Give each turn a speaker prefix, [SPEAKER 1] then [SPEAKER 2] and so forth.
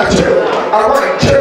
[SPEAKER 1] I want to kill